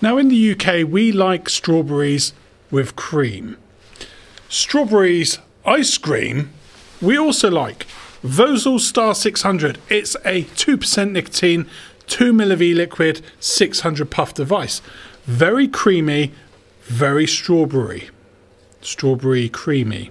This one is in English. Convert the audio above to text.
Now in the UK we like strawberries with cream. Strawberries ice cream we also like. Vozol Star 600. It's a 2% nicotine, 2 mV liquid, 600 puff device. Very creamy, very strawberry. Strawberry creamy.